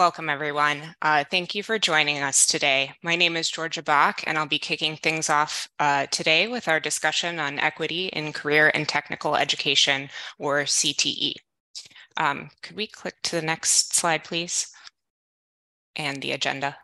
Welcome, everyone. Uh, thank you for joining us today. My name is Georgia Bach, and I'll be kicking things off uh, today with our discussion on equity in career and technical education, or CTE. Um, could we click to the next slide, please? And the agenda.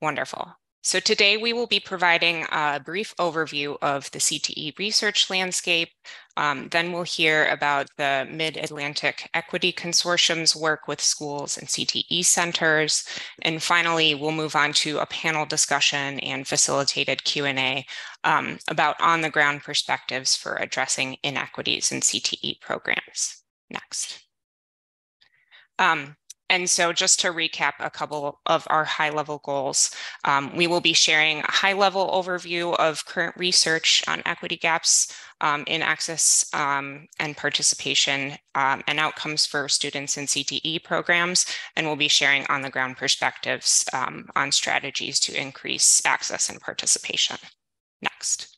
Wonderful. So today we will be providing a brief overview of the CTE research landscape. Um, then we'll hear about the Mid-Atlantic Equity Consortium's work with schools and CTE centers. And finally, we'll move on to a panel discussion and facilitated Q&A um, about on-the-ground perspectives for addressing inequities in CTE programs. Next. Um, and so just to recap a couple of our high level goals, um, we will be sharing a high level overview of current research on equity gaps um, in access um, and participation um, and outcomes for students in CTE programs. And we'll be sharing on the ground perspectives um, on strategies to increase access and participation. Next.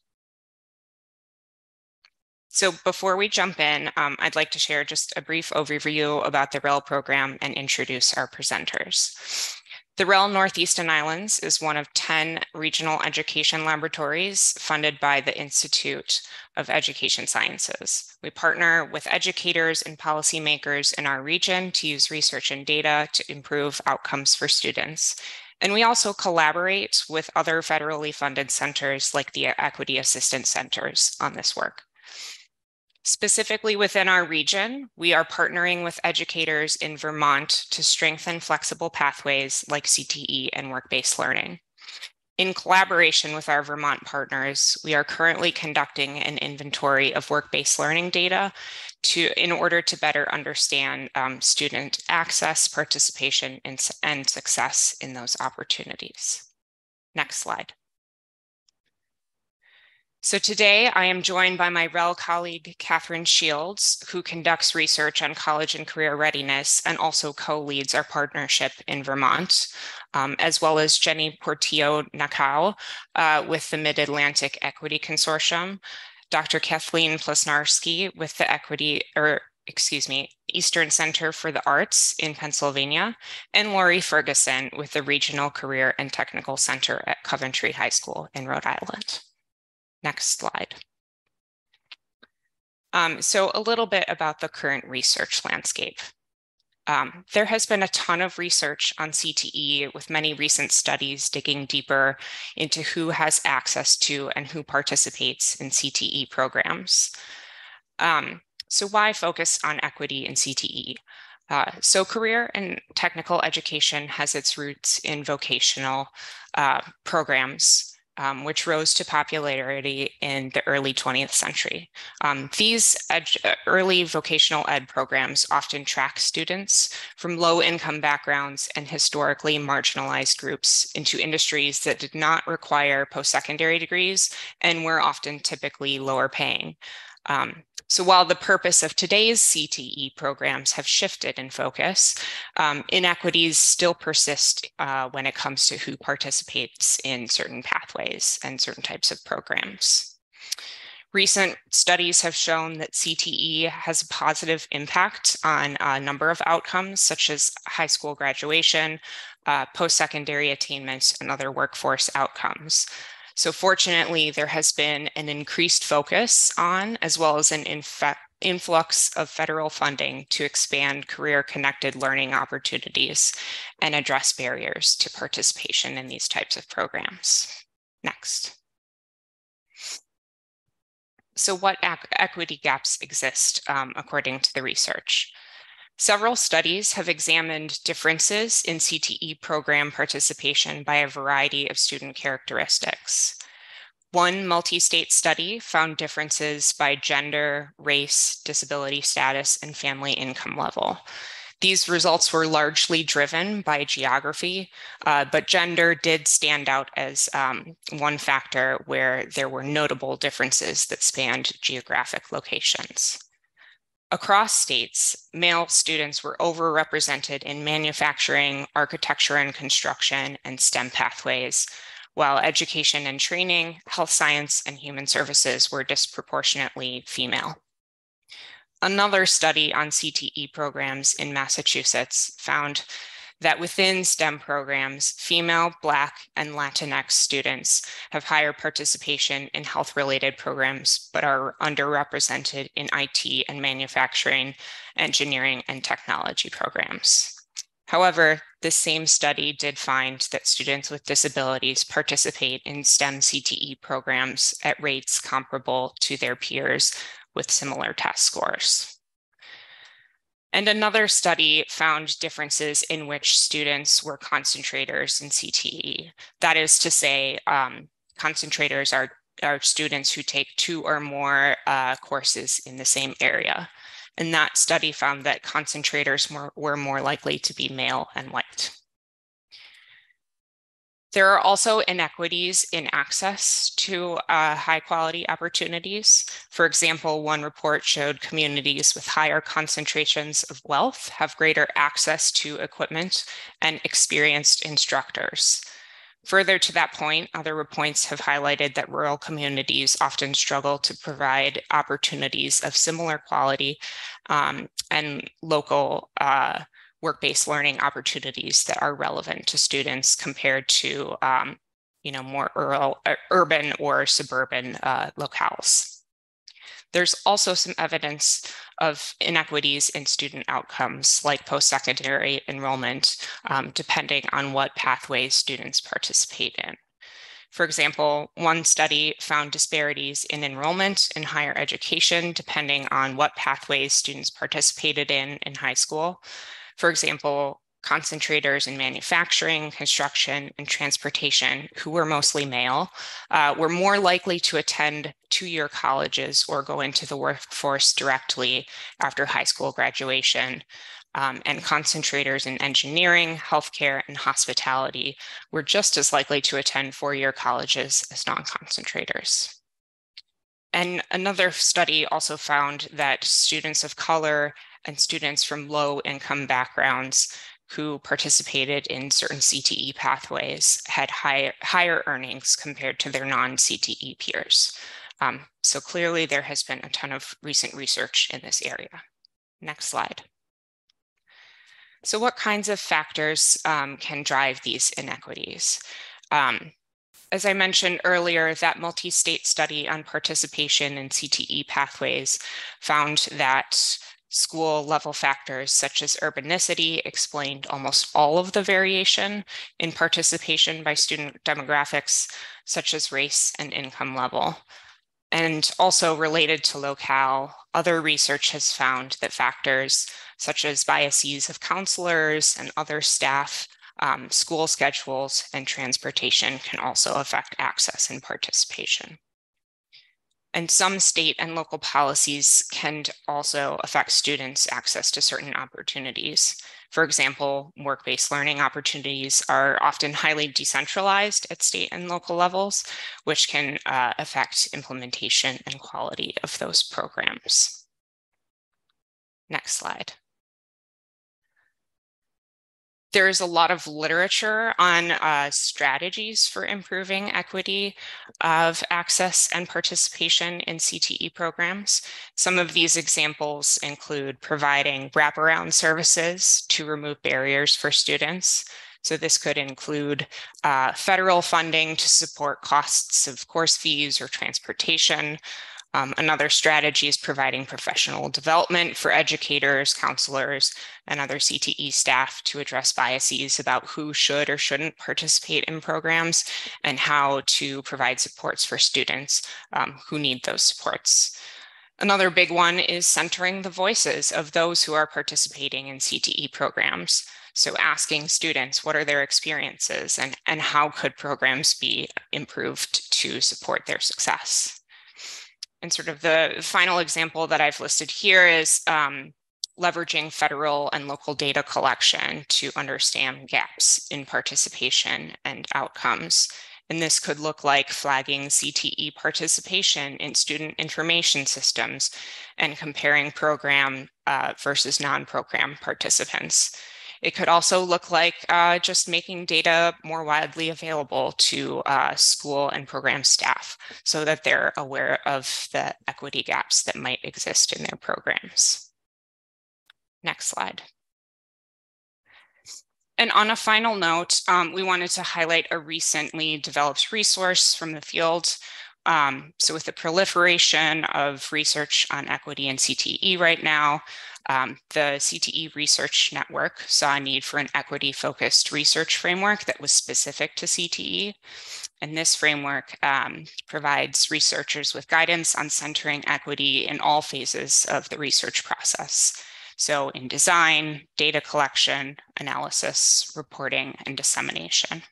So before we jump in, um, I'd like to share just a brief overview about the REL program and introduce our presenters. The REL Northeast and Islands is one of 10 regional education laboratories funded by the Institute of Education Sciences. We partner with educators and policymakers in our region to use research and data to improve outcomes for students. And we also collaborate with other federally funded centers like the Equity Assistance Centers on this work. Specifically within our region, we are partnering with educators in Vermont to strengthen flexible pathways like CTE and work-based learning. In collaboration with our Vermont partners, we are currently conducting an inventory of work-based learning data to, in order to better understand um, student access, participation, and, and success in those opportunities. Next slide. So today I am joined by my REL colleague, Catherine Shields, who conducts research on college and career readiness and also co-leads our partnership in Vermont, um, as well as Jenny Portillo Nakao uh, with the Mid-Atlantic Equity Consortium, Dr. Kathleen Plesnarski with the Equity, or excuse me, Eastern Center for the Arts in Pennsylvania, and Lori Ferguson with the Regional Career and Technical Center at Coventry High School in Rhode Island. Next slide. Um, so a little bit about the current research landscape. Um, there has been a ton of research on CTE with many recent studies digging deeper into who has access to and who participates in CTE programs. Um, so why focus on equity in CTE? Uh, so career and technical education has its roots in vocational uh, programs um, which rose to popularity in the early 20th century. Um, these early vocational ed programs often track students from low income backgrounds and historically marginalized groups into industries that did not require post secondary degrees and were often typically lower paying. Um, so while the purpose of today's CTE programs have shifted in focus, um, inequities still persist uh, when it comes to who participates in certain pathways and certain types of programs. Recent studies have shown that CTE has a positive impact on a number of outcomes, such as high school graduation, uh, post-secondary attainment, and other workforce outcomes. So fortunately, there has been an increased focus on, as well as an influx of federal funding to expand career connected learning opportunities and address barriers to participation in these types of programs. Next. So what equity gaps exist um, according to the research? Several studies have examined differences in CTE program participation by a variety of student characteristics. One multi-state study found differences by gender, race, disability status, and family income level. These results were largely driven by geography, uh, but gender did stand out as um, one factor where there were notable differences that spanned geographic locations. Across states, male students were overrepresented in manufacturing, architecture and construction, and STEM pathways, while education and training, health science, and human services were disproportionately female. Another study on CTE programs in Massachusetts found that within STEM programs, female, Black, and Latinx students have higher participation in health-related programs, but are underrepresented in IT and manufacturing, engineering, and technology programs. However, the same study did find that students with disabilities participate in STEM CTE programs at rates comparable to their peers with similar test scores. And another study found differences in which students were concentrators in CTE. That is to say, um, concentrators are, are students who take two or more uh, courses in the same area. And that study found that concentrators were, were more likely to be male and white. There are also inequities in access to uh, high quality opportunities. For example, one report showed communities with higher concentrations of wealth have greater access to equipment and experienced instructors. Further to that point, other reports have highlighted that rural communities often struggle to provide opportunities of similar quality um, and local uh, work-based learning opportunities that are relevant to students compared to um, you know, more rural, uh, urban or suburban uh, locales. There's also some evidence of inequities in student outcomes like post-secondary enrollment, um, depending on what pathways students participate in. For example, one study found disparities in enrollment in higher education depending on what pathways students participated in in high school. For example, concentrators in manufacturing, construction, and transportation, who were mostly male, uh, were more likely to attend two year colleges or go into the workforce directly after high school graduation. Um, and concentrators in engineering, healthcare, and hospitality were just as likely to attend four year colleges as non concentrators. And another study also found that students of color and students from low income backgrounds who participated in certain CTE pathways had higher, higher earnings compared to their non-CTE peers. Um, so clearly there has been a ton of recent research in this area. Next slide. So what kinds of factors um, can drive these inequities? Um, as I mentioned earlier, that multi-state study on participation in CTE pathways found that School level factors such as urbanicity explained almost all of the variation in participation by student demographics, such as race and income level. And also related to locale, other research has found that factors such as biases of counselors and other staff, um, school schedules, and transportation can also affect access and participation. And some state and local policies can also affect students' access to certain opportunities. For example, work-based learning opportunities are often highly decentralized at state and local levels, which can uh, affect implementation and quality of those programs. Next slide there is a lot of literature on uh, strategies for improving equity of access and participation in CTE programs. Some of these examples include providing wraparound services to remove barriers for students. So this could include uh, federal funding to support costs of course fees or transportation, um, another strategy is providing professional development for educators, counselors, and other CTE staff to address biases about who should or shouldn't participate in programs and how to provide supports for students um, who need those supports. Another big one is centering the voices of those who are participating in CTE programs. So asking students what are their experiences and, and how could programs be improved to support their success. And sort of the final example that I've listed here is um, leveraging federal and local data collection to understand gaps in participation and outcomes. And this could look like flagging CTE participation in student information systems and comparing program uh, versus non-program participants. It could also look like uh, just making data more widely available to uh, school and program staff so that they're aware of the equity gaps that might exist in their programs. Next slide. And on a final note, um, we wanted to highlight a recently developed resource from the field. Um, so with the proliferation of research on equity and CTE right now, um, the CTE Research Network saw a need for an equity focused research framework that was specific to CTE. And this framework um, provides researchers with guidance on centering equity in all phases of the research process. So in design, data collection, analysis, reporting, and dissemination.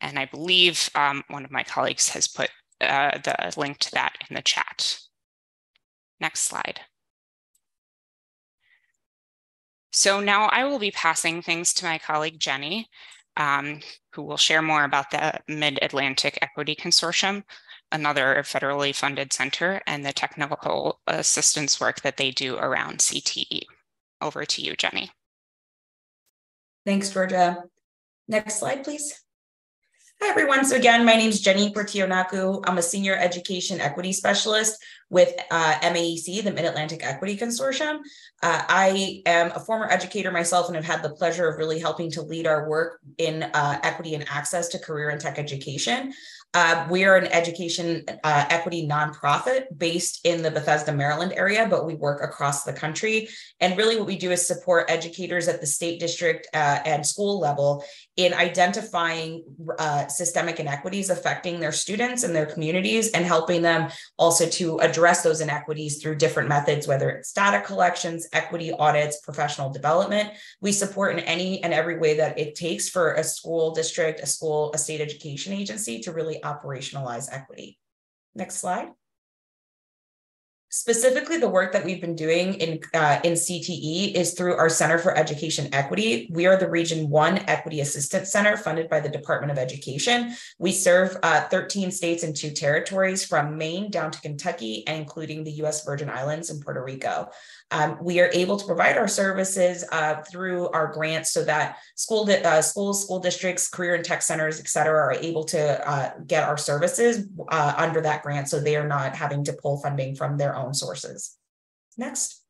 And I believe um, one of my colleagues has put uh, the link to that in the chat. Next slide. So now I will be passing things to my colleague Jenny, um, who will share more about the Mid-Atlantic Equity Consortium, another federally funded center, and the technical assistance work that they do around CTE. Over to you, Jenny. Thanks, Georgia. Next slide, please. Hi, everyone. So again, my name is Jenny Portillo Nakao. I'm a senior education equity specialist with uh, MAEC, the Mid-Atlantic Equity Consortium. Uh, I am a former educator myself and have had the pleasure of really helping to lead our work in uh, equity and access to career and tech education. Uh, we are an education uh, equity nonprofit based in the Bethesda, Maryland area, but we work across the country. And really, what we do is support educators at the state district uh, and school level in identifying uh, systemic inequities affecting their students and their communities and helping them also to address those inequities through different methods, whether it's data collections, equity audits, professional development. We support in any and every way that it takes for a school district, a school, a state education agency to really operationalize equity. Next slide. Specifically, the work that we've been doing in, uh, in CTE is through our Center for Education Equity. We are the Region 1 Equity Assistance Center funded by the Department of Education. We serve uh, 13 states and two territories from Maine down to Kentucky, and including the US Virgin Islands and Puerto Rico. Um, we are able to provide our services uh, through our grants so that school di- uh, schools, school districts, career and tech centers, et cetera, are able to uh, get our services uh, under that grant so they are not having to pull funding from their own sources. Next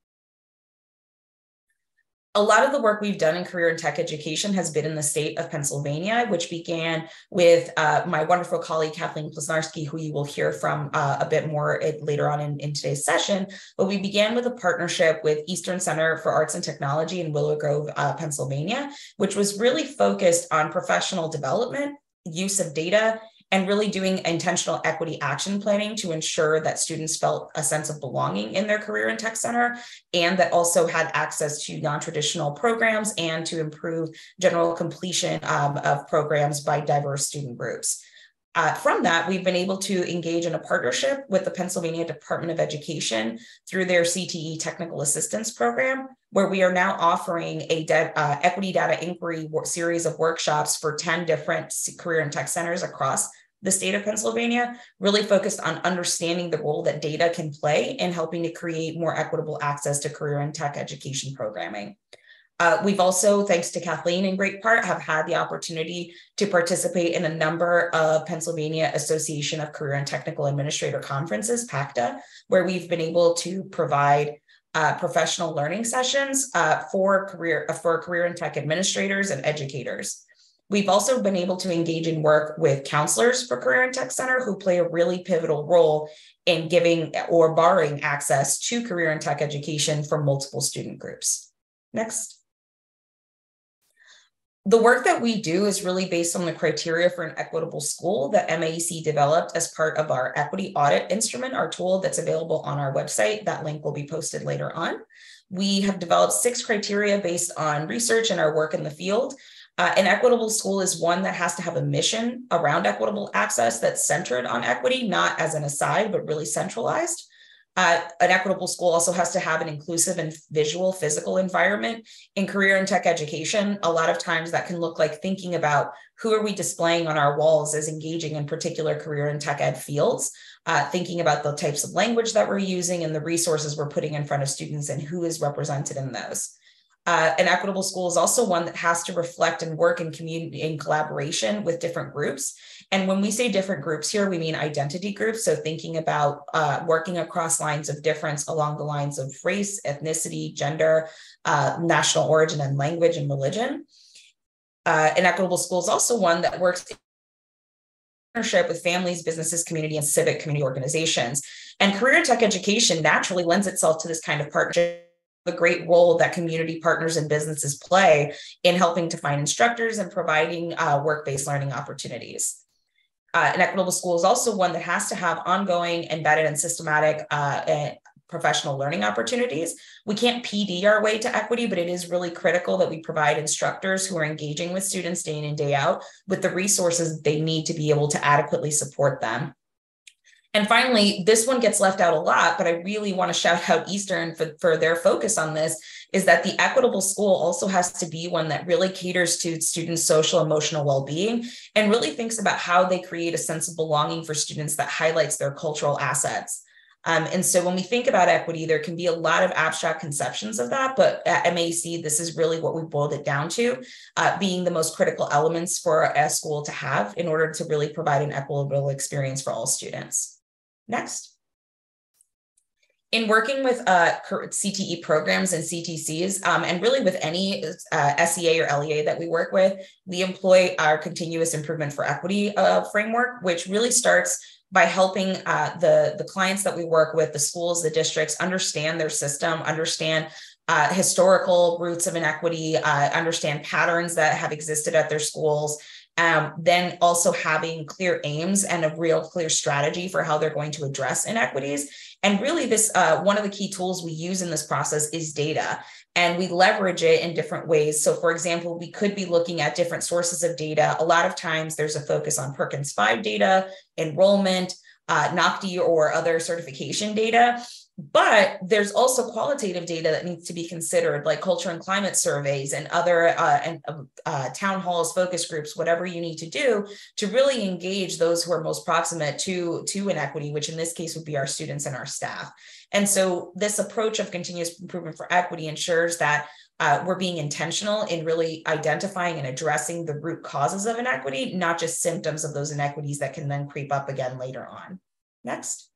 a lot of the work we've done in career and tech education has been in the state of Pennsylvania, which began with uh, my wonderful colleague Kathleen Plesnarski, who you will hear from uh, a bit more later on in, in, today's session. But we began with a partnership with Eastern Center for Arts and Technology in Willow Grove, uh, Pennsylvania, which was really focused on professional development, use of data, and really doing intentional equity action planning to ensure that students felt a sense of belonging in their career and tech center and that also had access to non-traditional programs and to improve general completion um, of programs by diverse student groups. Uh, from that, we've been able to engage in a partnership with the Pennsylvania Department of Education through their CTE Technical Assistance Program, where we are now offering a de- uh, equity data inquiry series of workshops for 10 different career and tech centers across the state of Pennsylvania, really focused on understanding the role that data can play in helping to create more equitable access to career and tech education programming. Uh, we've also, thanks to Kathleen in great part, have had the opportunity to participate in a number of Pennsylvania Association of Career and Technical Administrator conferences, PACTA, where we've been able to provide uh, professional learning sessions uh, for career for career and tech administrators and educators. We've also been able to engage in work with counselors for Career and Tech Center who play a really pivotal role in giving or barring access to career and tech education for multiple student groups. Next. The work that we do is really based on the criteria for an equitable school that MAEC developed as part of our equity audit instrument, our tool that's available on our website. That link will be posted later on. We have developed six criteria based on research and our work in the field. Uh, an equitable school is one that has to have a mission around equitable access that's centered on equity, not as an aside, but really centralized. Uh, an equitable school also has to have an inclusive and visual physical environment in career and tech education. A lot of times that can look like thinking about who are we displaying on our walls as engaging in particular career and tech ed fields, uh, thinking about the types of language that we're using and the resources we're putting in front of students and who is represented in those. Uh, an equitable school is also one that has to reflect and work in community in collaboration with different groups. And when we say different groups here, we mean identity groups. So thinking about uh, working across lines of difference along the lines of race, ethnicity, gender, uh, national origin and language and religion. Uh, and Equitable School is also one that works partnership with families, businesses, community, and civic community organizations. And career tech education naturally lends itself to this kind of partnership the great role that community partners and businesses play in helping to find instructors and providing uh, work-based learning opportunities. Uh, an equitable school is also one that has to have ongoing, embedded, and systematic uh, professional learning opportunities. We can't PD our way to equity, but it is really critical that we provide instructors who are engaging with students day in and day out with the resources they need to be able to adequately support them. And finally, this one gets left out a lot, but I really want to shout out Eastern for, for their focus on this is that the equitable school also has to be one that really caters to students' social emotional well-being and really thinks about how they create a sense of belonging for students that highlights their cultural assets. Um, and so when we think about equity, there can be a lot of abstract conceptions of that, but at MAEC, this is really what we boiled it down to, uh, being the most critical elements for a school to have in order to really provide an equitable experience for all students. Next. In working with uh, CTE programs and CTCs, um, and really with any uh, SEA or LEA that we work with, we employ our continuous improvement for equity uh, framework, which really starts by helping uh, the, the clients that we work with, the schools, the districts, understand their system, understand uh, historical roots of inequity, uh, understand patterns that have existed at their schools, um, then also having clear aims and a real clear strategy for how they're going to address inequities. And really, this uh, one of the key tools we use in this process is data and we leverage it in different ways. So, for example, we could be looking at different sources of data. A lot of times there's a focus on Perkins 5 data, enrollment, uh, NOCTI, or other certification data. But there's also qualitative data that needs to be considered, like culture and climate surveys and other uh, and um, uh, town halls, focus groups, whatever you need to do to really engage those who are most proximate to to inequity, which in this case would be our students and our staff. And so this approach of continuous improvement for equity ensures that uh, we're being intentional in really identifying and addressing the root causes of inequity, not just symptoms of those inequities that can then creep up again later on. Next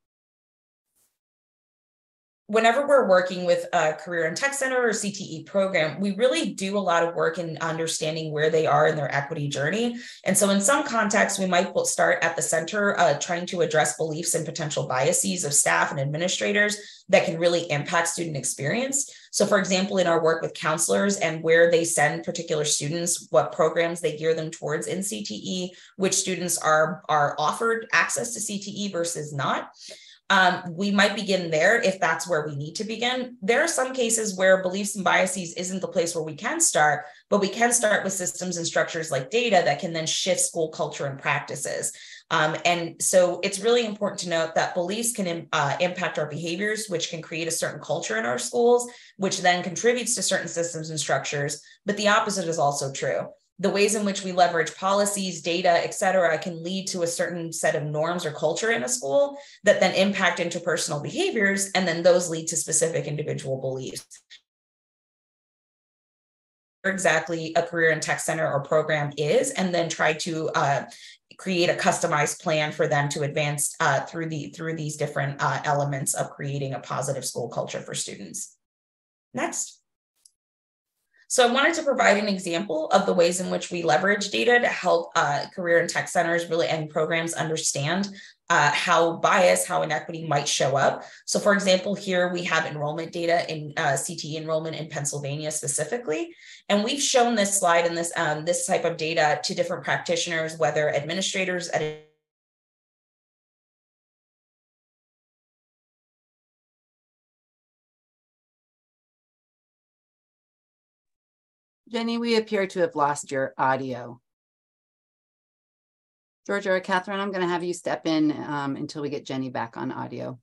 whenever we're working with a career and tech center or CTE program, we really do a lot of work in understanding where they are in their equity journey. And so, in some contexts, we might start at the center, uh, trying to address beliefs and potential biases of staff and administrators that can really impact student experience. So, for example, in our work with counselors and where they send particular students, what programs they gear them towards in CTE, which students are, are offered access to CTE versus not um, we might begin there if that's where we need to begin. There are some cases where beliefs and biases isn't the place where we can start, but we can start with systems and structures like data that can then shift school culture and practices. Um, and so it's really important to note that beliefs can uh, impact our behaviors, which can create a certain culture in our schools, which then contributes to certain systems and structures. But the opposite is also true the ways in which we leverage policies, data, et cetera, can lead to a certain set of norms or culture in a school that then impact interpersonal behaviors, and then those lead to specific individual beliefs. Exactly, a career and tech center or program is, and then try to uh, create a customized plan for them to advance uh, through the through these different uh, elements of creating a positive school culture for students. Next. So I wanted to provide an example of the ways in which we leverage data to help uh, career and tech centers really and programs understand uh, how bias, how inequity might show up. So for example, here we have enrollment data in uh, CTE enrollment in Pennsylvania specifically. And we've shown this slide and this, um, this type of data to different practitioners, whether administrators at Jenny, we appear to have lost your audio. Georgia or Catherine, I'm going to have you step in um, until we get Jenny back on audio.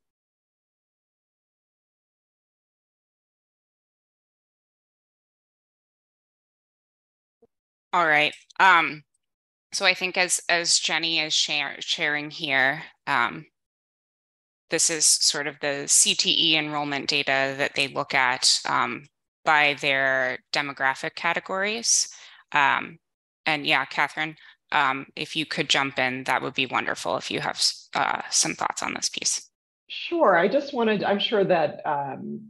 All right. Um, so I think as as Jenny is share, sharing here, um, this is sort of the CTE enrollment data that they look at um, by their demographic categories. Um, and yeah, Catherine, um, if you could jump in, that would be wonderful if you have uh, some thoughts on this piece. Sure. I just wanted, I'm sure that um,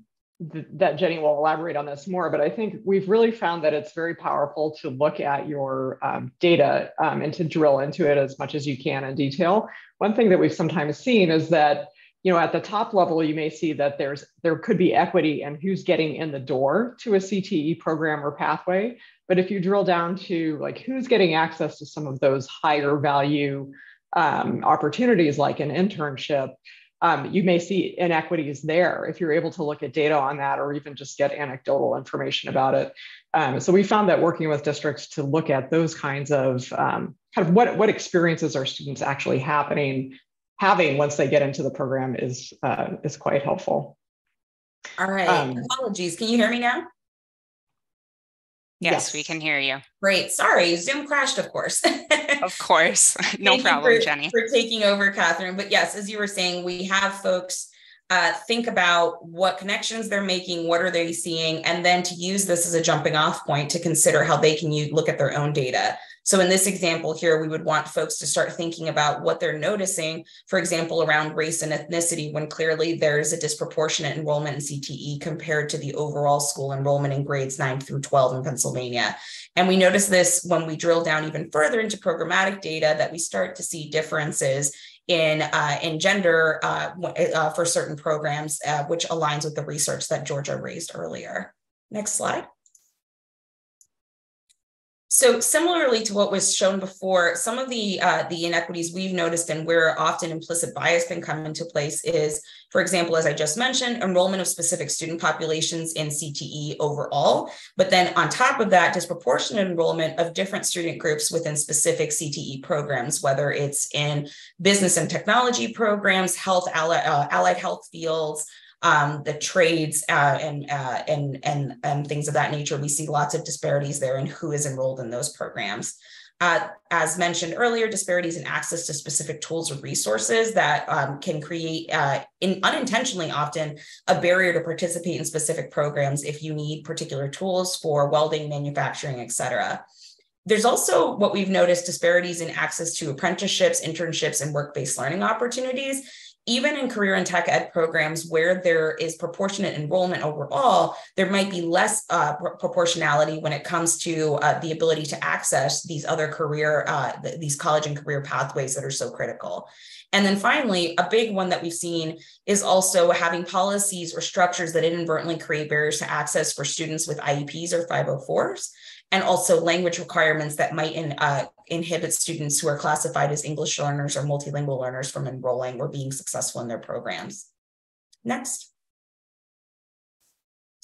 th- that Jenny will elaborate on this more, but I think we've really found that it's very powerful to look at your um, data um, and to drill into it as much as you can in detail. One thing that we've sometimes seen is that you know at the top level you may see that there's there could be equity and who's getting in the door to a CTE program or pathway, but if you drill down to like who's getting access to some of those higher value um, opportunities like an internship, um, you may see inequities there if you're able to look at data on that or even just get anecdotal information about it. Um, so we found that working with districts to look at those kinds of um, kind of what, what experiences are students actually happening, having once they get into the program is, uh, is quite helpful. All right, um, apologies. Can you hear me now? Yes, yes, we can hear you. Great. Sorry, Zoom crashed, of course. of course. No problem, for, Jenny. For taking over, Catherine. But yes, as you were saying, we have folks uh, think about what connections they're making, what are they seeing, and then to use this as a jumping off point to consider how they can use, look at their own data. So in this example here, we would want folks to start thinking about what they're noticing, for example, around race and ethnicity, when clearly there's a disproportionate enrollment in CTE compared to the overall school enrollment in grades 9 through 12 in Pennsylvania. And we notice this when we drill down even further into programmatic data that we start to see differences in uh, in gender uh, uh, for certain programs, uh, which aligns with the research that Georgia raised earlier. Next slide. So similarly to what was shown before, some of the uh, the inequities we've noticed and where often implicit bias can come into place is, for example, as I just mentioned, enrollment of specific student populations in CTE overall, but then on top of that, disproportionate enrollment of different student groups within specific CTE programs, whether it's in business and technology programs, health, uh, allied health fields, um, the trades uh, and, uh, and, and, and things of that nature, we see lots of disparities there in who is enrolled in those programs. Uh, as mentioned earlier, disparities in access to specific tools or resources that um, can create, uh, in, unintentionally often, a barrier to participate in specific programs if you need particular tools for welding, manufacturing, et cetera. There's also what we've noticed disparities in access to apprenticeships, internships, and work-based learning opportunities even in career and tech ed programs where there is proportionate enrollment overall, there might be less uh, proportionality when it comes to uh, the ability to access these other career, uh, th- these college and career pathways that are so critical. And then finally, a big one that we've seen is also having policies or structures that inadvertently create barriers to access for students with IEPs or 504s and also language requirements that might in, uh, inhibit students who are classified as English learners or multilingual learners from enrolling or being successful in their programs. Next.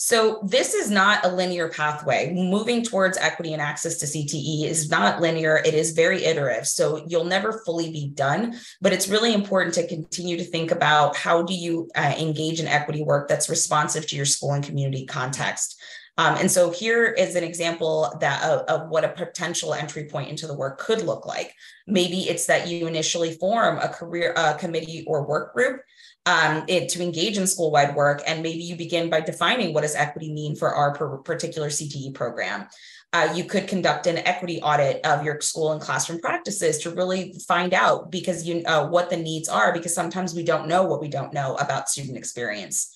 So this is not a linear pathway. Moving towards equity and access to CTE is not linear. It is very iterative. So you'll never fully be done, but it's really important to continue to think about how do you uh, engage in equity work that's responsive to your school and community context. Um, and so here is an example that of, of, what a potential entry point into the work could look like. Maybe it's that you initially form a career uh, committee or work group um, it, to engage in school-wide work, and maybe you begin by defining what does equity mean for our particular CTE program. Uh, you could conduct an equity audit of your school and classroom practices to really find out because you uh, what the needs are because sometimes we don't know what we don't know about student experience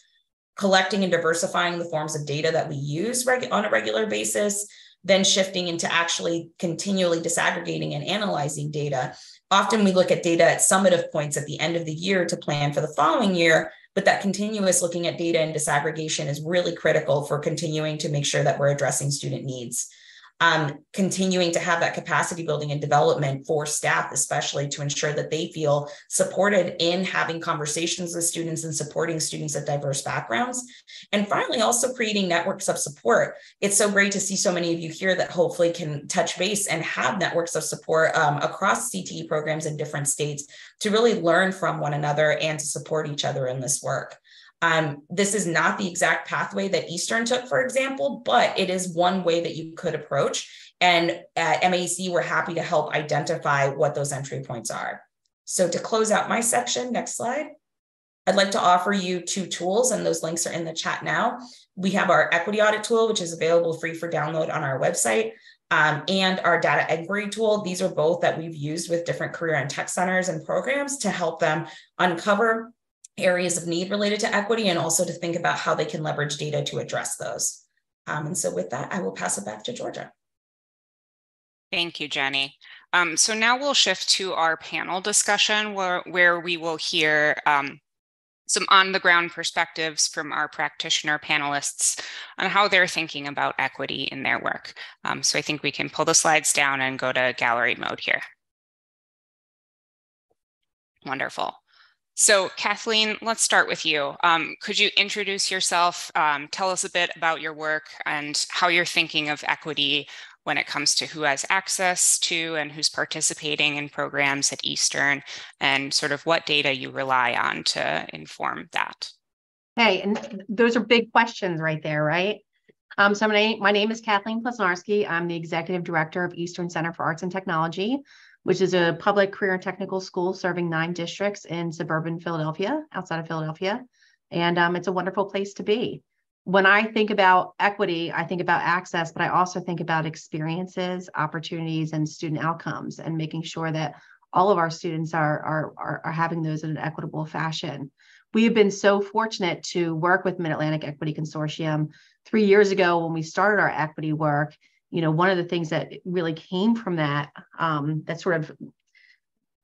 collecting and diversifying the forms of data that we use reg- on a regular basis, then shifting into actually continually disaggregating and analyzing data. Often we look at data at summative points at the end of the year to plan for the following year, but that continuous looking at data and disaggregation is really critical for continuing to make sure that we're addressing student needs um, continuing to have that capacity building and development for staff, especially to ensure that they feel supported in having conversations with students and supporting students of diverse backgrounds. And finally, also creating networks of support. It's so great to see so many of you here that hopefully can touch base and have networks of support um, across CTE programs in different states to really learn from one another and to support each other in this work. Um, this is not the exact pathway that Eastern took, for example, but it is one way that you could approach. And at MAEC, we're happy to help identify what those entry points are. So to close out my section, next slide. I'd like to offer you two tools, and those links are in the chat now. We have our equity audit tool, which is available free for download on our website, um, and our data inquiry tool. These are both that we've used with different career and tech centers and programs to help them uncover areas of need related to equity and also to think about how they can leverage data to address those. Um, and so with that, I will pass it back to Georgia. Thank you, Jenny. Um, so now we'll shift to our panel discussion where, where we will hear um, some on the ground perspectives from our practitioner panelists on how they're thinking about equity in their work. Um, so I think we can pull the slides down and go to gallery mode here. Wonderful. So Kathleen, let's start with you. Um, could you introduce yourself, um, tell us a bit about your work and how you're thinking of equity when it comes to who has access to and who's participating in programs at Eastern and sort of what data you rely on to inform that. Hey, and those are big questions right there, right? Um, so my, my name is Kathleen Plesnarski. I'm the Executive Director of Eastern Center for Arts and Technology, which is a public career and technical school serving nine districts in suburban Philadelphia, outside of Philadelphia. And um, it's a wonderful place to be when I think about equity, I think about access, but I also think about experiences, opportunities, and student outcomes, and making sure that all of our students are, are, are, are having those in an equitable fashion. We have been so fortunate to work with Mid-Atlantic Equity Consortium. Three years ago, when we started our equity work, you know, one of the things that really came from that, um, that sort of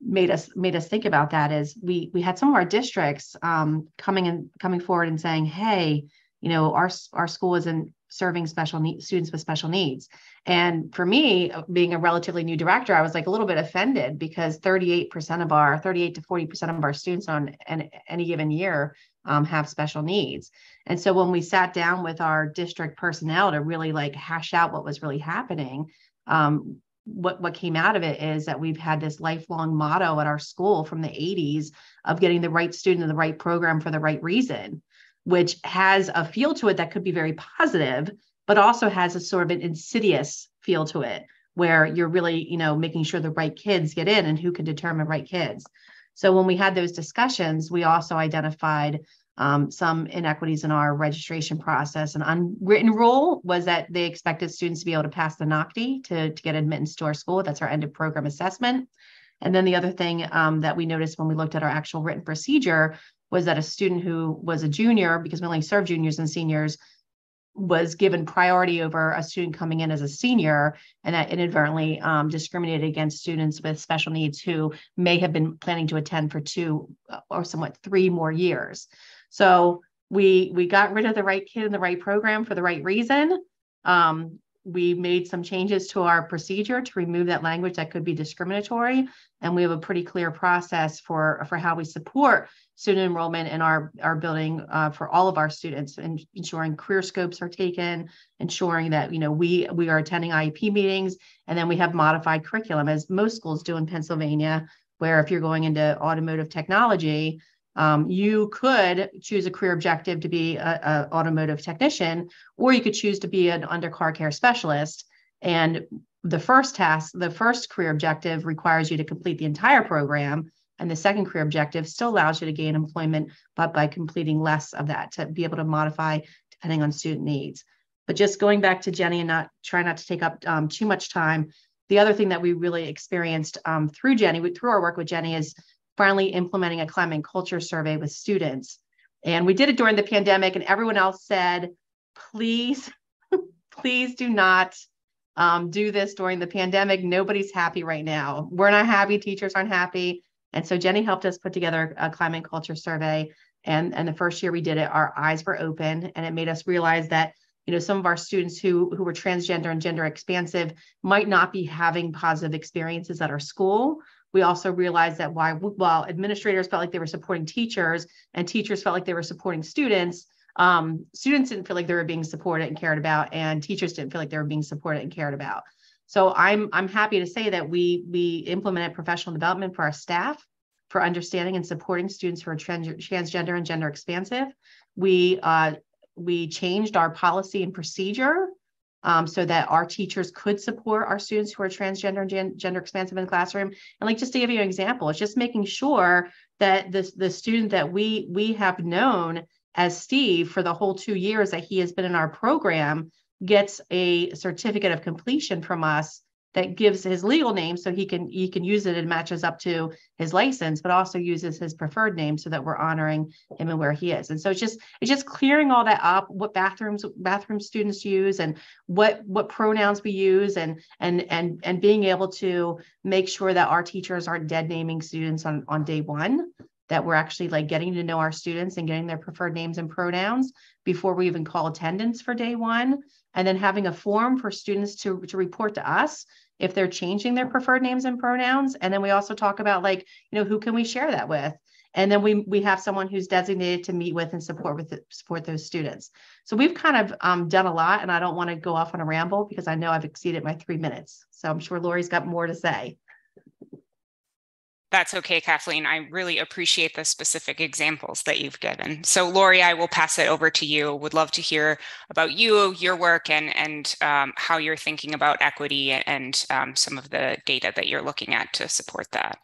made us made us think about that is we we had some of our districts um, coming and coming forward and saying, hey, you know our our school isn't serving special needs students with special needs. And for me uh, being a relatively new director i was like a little bit offended because 38% of our 38 to 40% of our students on an, any given year um, have special needs and so when we sat down with our district personnel to really like hash out what was really happening um, what what came out of it is that we've had this lifelong motto at our school from the 80s of getting the right student in the right program for the right reason which has a feel to it that could be very positive, but also has a sort of an insidious feel to it where you're really, you know, making sure the right kids get in and who can determine right kids. So when we had those discussions, we also identified um, some inequities in our registration process. An unwritten rule was that they expected students to be able to pass the NOCTI to, to get admittance to our school. That's our end of program assessment. And then the other thing um, that we noticed when we looked at our actual written procedure was that a student who was a junior, because we only serve juniors and seniors, was given priority over a student coming in as a senior, and that inadvertently um, discriminated against students with special needs who may have been planning to attend for two uh, or somewhat three more years. So we we got rid of the right kid in the right program for the right reason. Um, we made some changes to our procedure to remove that language that could be discriminatory. And we have a pretty clear process for for how we support student enrollment in our our building uh, for all of our students and ensuring career scopes are taken ensuring that you know we we are attending iep meetings and then we have modified curriculum as most schools do in pennsylvania where if you're going into automotive technology um, you could choose a career objective to be an automotive technician, or you could choose to be an undercar care specialist. And the first task, the first career objective requires you to complete the entire program. And the second career objective still allows you to gain employment, but by completing less of that to be able to modify depending on student needs. But just going back to Jenny and not try not to take up um, too much time, the other thing that we really experienced um, through Jenny, through our work with Jenny, is finally implementing a climate and culture survey with students. And we did it during the pandemic, and everyone else said, please, please do not um, do this during the pandemic. Nobody's happy right now. We're not happy, teachers aren't happy. And so Jenny helped us put together a climate and culture survey. And, and the first year we did it, our eyes were open and it made us realize that you know some of our students who who were transgender and gender expansive might not be having positive experiences at our school we also realized that while, while administrators felt like they were supporting teachers and teachers felt like they were supporting students, um, students didn't feel like they were being supported and cared about, and teachers didn't feel like they were being supported and cared about. So I'm I'm happy to say that we we implemented professional development for our staff for understanding and supporting students who are trans- transgender and gender expansive. We uh, we changed our policy and procedure um, so that our teachers could support our students who are transgender and gen- gender expansive in the classroom. And like just to give you an example, it's just making sure that this the student that we we have known as Steve for the whole two years that he has been in our program gets a certificate of completion from us that gives his legal name so he can he can use it and matches up to his license but also uses his preferred name so that we're honoring him and where he is. And so it's just it's just clearing all that up what bathrooms bathroom students use and what what pronouns we use and and and and being able to make sure that our teachers aren't dead naming students on on day one that we're actually like getting to know our students and getting their preferred names and pronouns before we even call attendance for day one. And then having a form for students to, to report to us if they're changing their preferred names and pronouns. And then we also talk about like, you know, who can we share that with? And then we we have someone who's designated to meet with and support with support those students. So we've kind of um, done a lot, and I don't want to go off on a ramble because I know I've exceeded my three minutes. So I'm sure Lori's got more to say. That's okay, Kathleen. I really appreciate the specific examples that you've given. So, Lori, I will pass it over to you. Would love to hear about you, your work, and and um, how you're thinking about equity and um, some of the data that you're looking at to support that.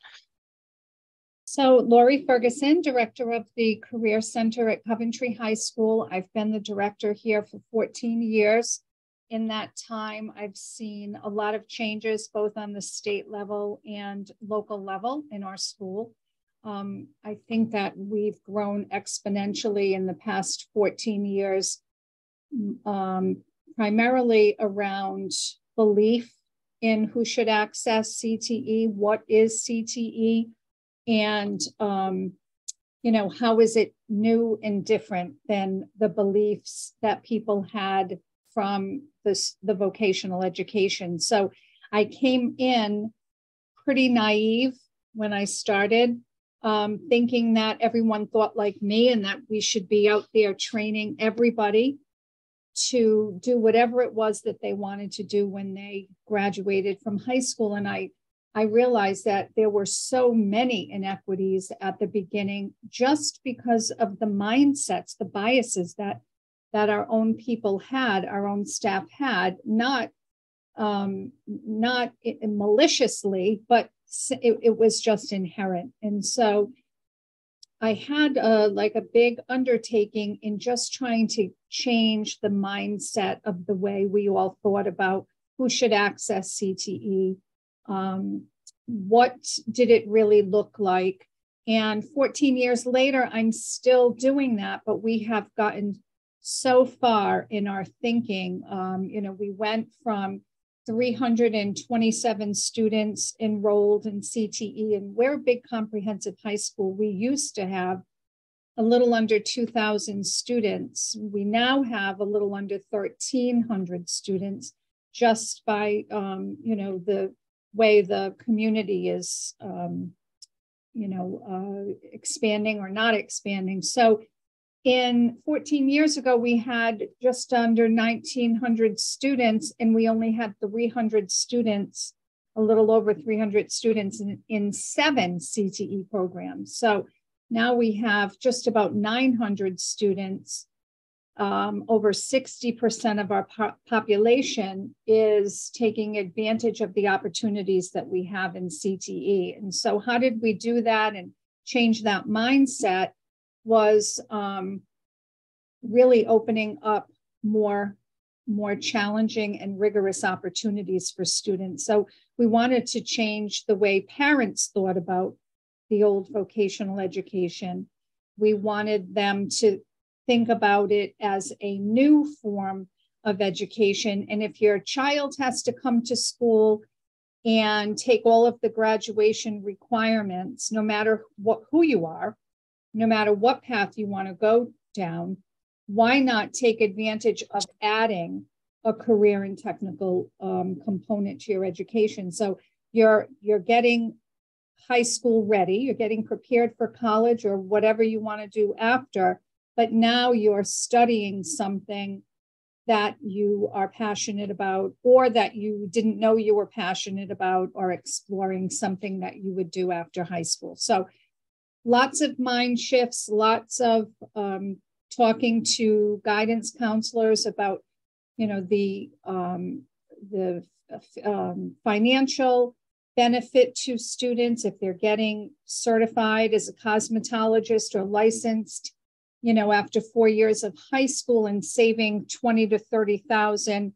So, Lori Ferguson, director of the Career Center at Coventry High School. I've been the director here for 14 years in that time, I've seen a lot of changes both on the state level and local level in our school. Um, I think that we've grown exponentially in the past 14 years, um, primarily around belief in who should access CTE, what is CTE, and um, you know how is it new and different than the beliefs that people had from this, the vocational education. So I came in pretty naive when I started, um, thinking that everyone thought like me and that we should be out there training everybody to do whatever it was that they wanted to do when they graduated from high school. And I I realized that there were so many inequities at the beginning just because of the mindsets, the biases that that our own people had, our own staff had, not um, not maliciously, but it, it, was just inherent. And so I had a, like a big undertaking in just trying to change the mindset of the way we all thought about who should access CTE. Um, what did it really look like? And 14 years later, I'm still doing that, but we have gotten so far in our thinking. Um, you know, we went from 327 students enrolled in CTE, and we're a big comprehensive high school. We used to have a little under 2,000 students. We now have a little under 1,300 students just by, um, you know, the way the community is, um, you know, uh, expanding or not expanding. So in 14 years ago, we had just under 1,900 students, and we only had 300 students, a little over 300 students in, in seven CTE programs. So now we have just about 900 students. Um, over 60% of our po population is taking advantage of the opportunities that we have in CTE. And so, how did we do that and change that mindset? Was um, really opening up more more challenging and rigorous opportunities for students. So we wanted to change the way parents thought about the old vocational education. We wanted them to think about it as a new form of education. And if your child has to come to school and take all of the graduation requirements, no matter what who you are, no matter what path you want to go down, why not take advantage of adding a career and technical um, component to your education? So you're you're getting high school ready, you're getting prepared for college or whatever you want to do after, but now you're studying something that you are passionate about or that you didn't know you were passionate about or exploring something that you would do after high school. So lots of mind shifts, lots of um, talking to guidance counselors about, you know, the um, the um, financial benefit to students if they're getting certified as a cosmetologist or licensed, you know, after four years of high school and saving twenty to thirty thousand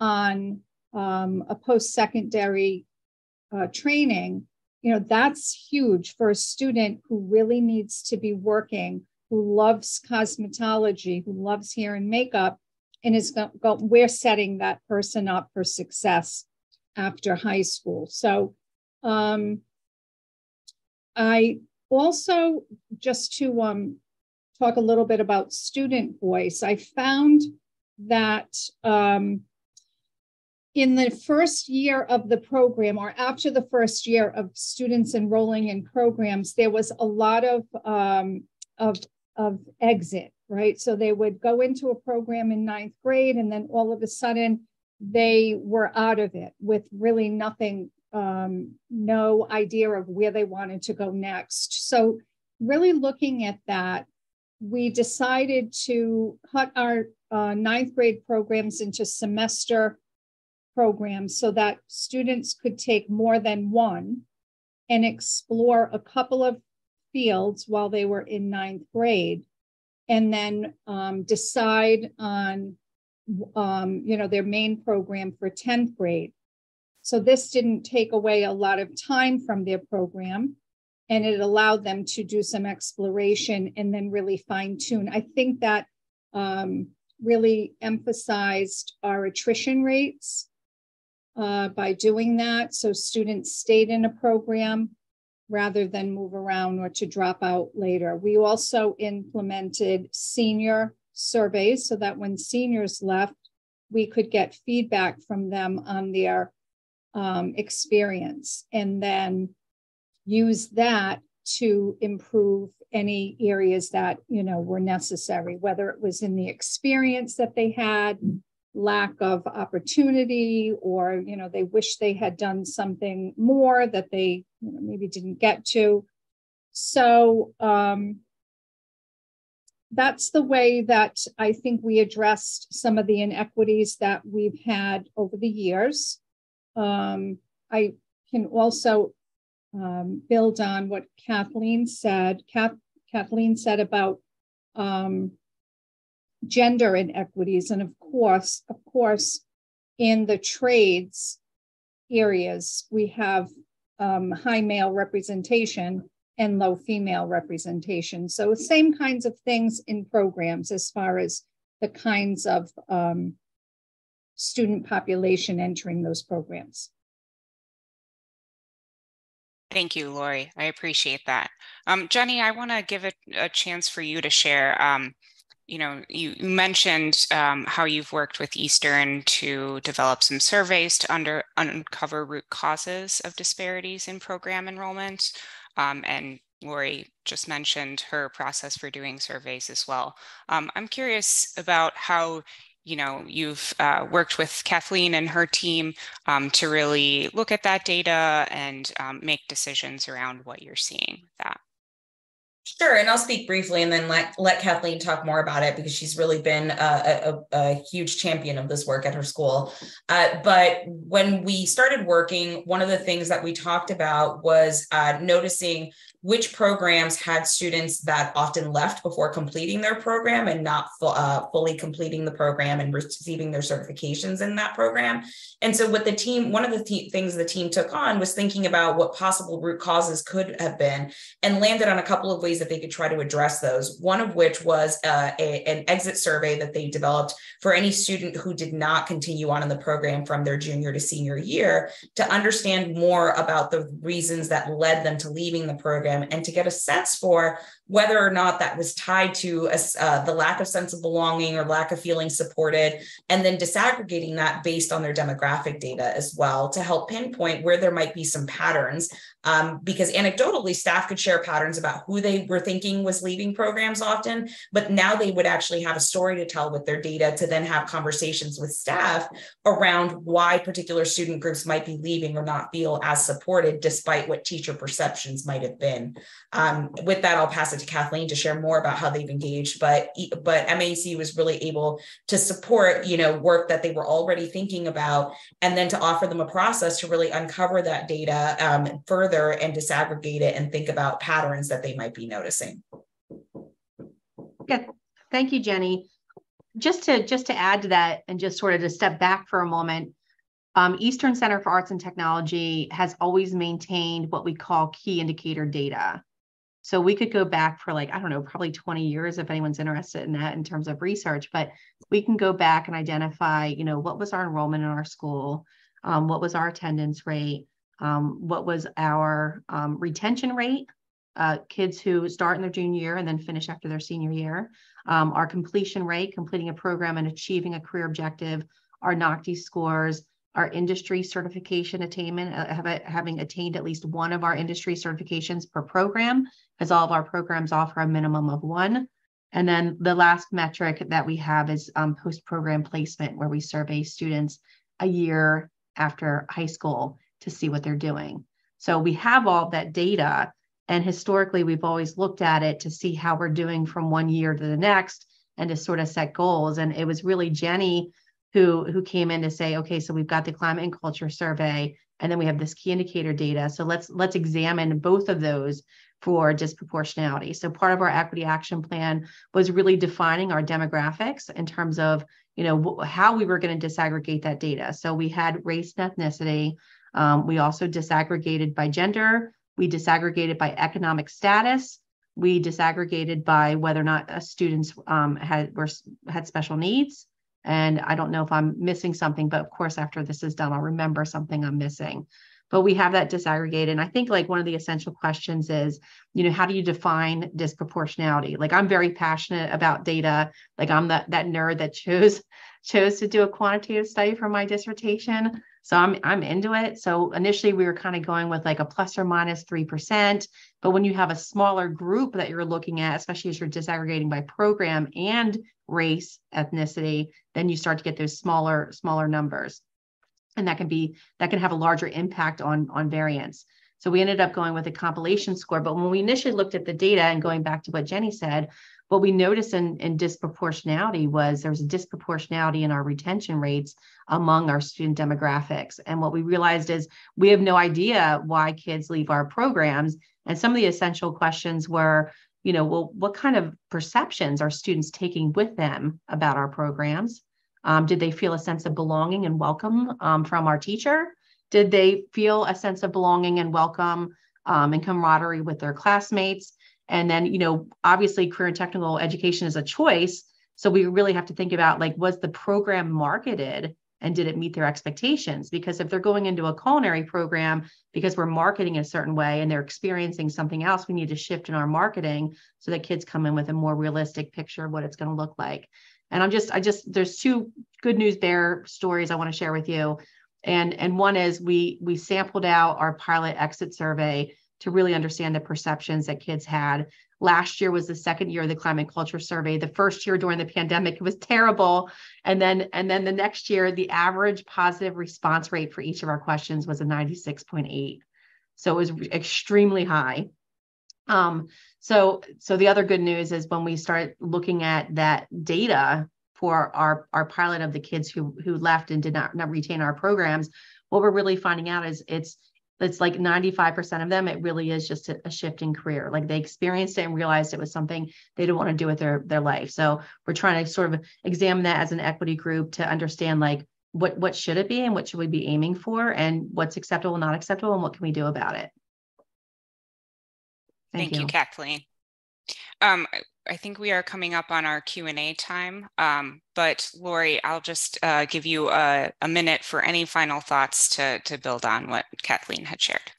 on um, a post-secondary uh, training, you know, that's huge for a student who really needs to be working, who loves cosmetology, who loves hair and makeup, and is go, go, we're setting that person up for success after high school. So um, I also, just to um, talk a little bit about student voice, I found that um, in the first year of the program or after the first year of students enrolling in programs, there was a lot of, um, of, of exit, right? So they would go into a program in ninth grade and then all of a sudden they were out of it with really nothing, um, no idea of where they wanted to go next. So really looking at that, we decided to cut our uh, ninth grade programs into semester programs so that students could take more than one and explore a couple of fields while they were in ninth grade and then um, decide on um, you know their main program for 10th grade. So this didn't take away a lot of time from their program and it allowed them to do some exploration and then really fine tune. I think that um, really emphasized our attrition rates uh, by doing that. So students stayed in a program rather than move around or to drop out later. We also implemented senior surveys so that when seniors left, we could get feedback from them on their um, experience and then use that to improve any areas that you know were necessary whether it was in the experience that they had lack of opportunity or you know they wish they had done something more that they you know, maybe didn't get to. So um, that's the way that i think we addressed some of the inequities that we've had over the years. Um, i can also um, build on what kathleen said. Kath, kathleen said about um, gender inequities. And of course, of course, in the trades areas, we have um, high male representation and low female representation. So same kinds of things in programs as far as the kinds of um, student population entering those programs. Thank you, Lori. I appreciate that. Um, Jenny, I want to give it a chance for you to share um, you know, you, mentioned um, how you've worked with Eastern to develop some surveys to under, uncover root causes of disparities in program enrollment. Um, and Lori just mentioned her process for doing surveys as well. Um, I'm curious about how you know you've uh, worked with Kathleen and her team um, to really look at that data and um, make decisions around what you're seeing with that. Sure, and I'll speak briefly and then let, let Kathleen talk more about it because she's really been a, a, a huge champion of this work at her school. Uh, but when we started working, one of the things that we talked about was uh, noticing which programs had students that often left before completing their program and not uh, fully completing the program and receiving their certifications in that program. And so, what the team, one of the th- things the team took on was thinking about what possible root causes could have been and landed on a couple of ways that they could try to address those. One of which was uh, a, an exit survey that they developed for any student who did not continue on in the program from their junior to senior year to understand more about the reasons that led them to leaving the program program and to get a sense for whether or not that was tied to a, uh, the lack of sense of belonging or lack of feeling supported, and then disaggregating that based on their demographic data as well to help pinpoint where there might be some patterns. Um, because anecdotally, staff could share patterns about who they were thinking was leaving programs often, but now they would actually have a story to tell with their data to then have conversations with staff around why particular student groups might be leaving or not feel as supported despite what teacher perceptions might have been. Um, with that, I'll pass it to Kathleen to share more about how they've engaged. But but MAEC was really able to support you know work that they were already thinking about, and then to offer them a process to really uncover that data um, further and disaggregate it and think about patterns that they might be noticing. Yeah, thank you, Jenny. Just to just to add to that, and just sort of to step back for a moment, Um, Eastern Center for Arts and Technology has always maintained what we call key indicator data. So we could go back for like, I don't know, probably 20 years if anyone's interested in that in terms of research, but we can go back and identify, you know, what was our enrollment in our school? Um, what was our attendance rate? Um, what was our um, retention rate? Uh, kids who start in their junior year and then finish after their senior year. Um, our completion rate, completing a program and achieving a career objective, our NOCTI scores, our industry certification attainment, uh, having attained at least one of our industry certifications per program, as all of our programs offer a minimum of one. And then the last metric that we have is um, post-program placement, where we survey students a year after high school to see what they're doing. So we have all that data, and historically we've always looked at it to see how we're doing from one year to the next and to sort of set goals. And it was really Jenny who who came in to say, okay, so we've got the climate and culture survey, and then we have this key indicator data. So let's let's examine both of those for disproportionality. So part of our equity action plan was really defining our demographics in terms of you know how we were going to disaggregate that data. So we had race and ethnicity. Um, we also disaggregated by gender. We disaggregated by economic status. We disaggregated by whether or not a students um, had were had special needs. And I don't know if I'm missing something, but of course, after this is done, I'll remember something I'm missing. But we have that disaggregated. And I think like one of the essential questions is, you know, how do you define disproportionality? Like I'm very passionate about data. Like I'm that that nerd that chose chose to do a quantitative study for my dissertation. So I'm I'm into it. So initially we were kind of going with like a plus or minus 3%, but when you have a smaller group that you're looking at, especially as you're disaggregating by program and race, ethnicity, then you start to get those smaller smaller numbers. And that can be that can have a larger impact on on variance. So we ended up going with a compilation score, but when we initially looked at the data and going back to what Jenny said, what we noticed in, in disproportionality was there was a disproportionality in our retention rates among our student demographics. And what we realized is we have no idea why kids leave our programs. And some of the essential questions were, you know, well, what kind of perceptions are students taking with them about our programs? Um, did they feel a sense of belonging and welcome um, from our teacher? Did they feel a sense of belonging and welcome um, and camaraderie with their classmates? And then, you know, obviously career and technical education is a choice. So we really have to think about like, was the program marketed and did it meet their expectations? Because if they're going into a culinary program because we're marketing a certain way and they're experiencing something else, we need to shift in our marketing so that kids come in with a more realistic picture of what it's going to look like. And I'm just, I just, there's two good news bear stories I want to share with you. And, and one is we we sampled out our pilot exit survey to really understand the perceptions that kids had. Last year was the second year of the climate culture survey. The first year during the pandemic, it was terrible. And then, and then the next year, the average positive response rate for each of our questions was a 96.8. So it was extremely high. Um, so, so the other good news is when we start looking at that data for our, our pilot of the kids who, who left and did not, not retain our programs, what we're really finding out is it's it's like 95% of them it really is just a, a shift in career. Like they experienced it and realized it was something they didn't want to do with their their life. So we're trying to sort of examine that as an equity group to understand like what what should it be and what should we be aiming for and what's acceptable not acceptable and what can we do about it. Thank, thank you. you. Kathleen. Um, I think we are coming up on our Q&A time, um, but Lori, I'll just uh, give you a, a, minute for any final thoughts to, to build on what Kathleen had shared.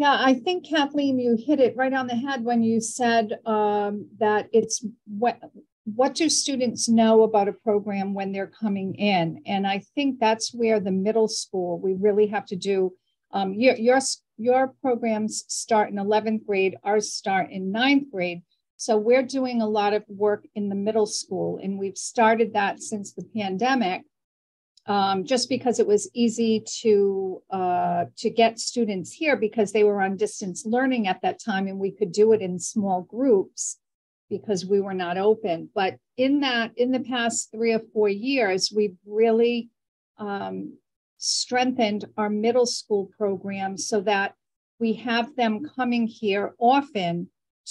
Yeah, I think Kathleen, you hit it right on the head when you said um, that it's what what do students know about a program when they're coming in, and I think that's where the middle school we really have to do. Um, your your your programs start in 11th grade, ours start in ninth grade. So we're doing a lot of work in the middle school, and we've started that since the pandemic, um, just because it was easy to uh, to get students here because they were on distance learning at that time, and we could do it in small groups because we were not open. But in that, in the past three or four years, we've really um, strengthened our middle school program so that we have them coming here often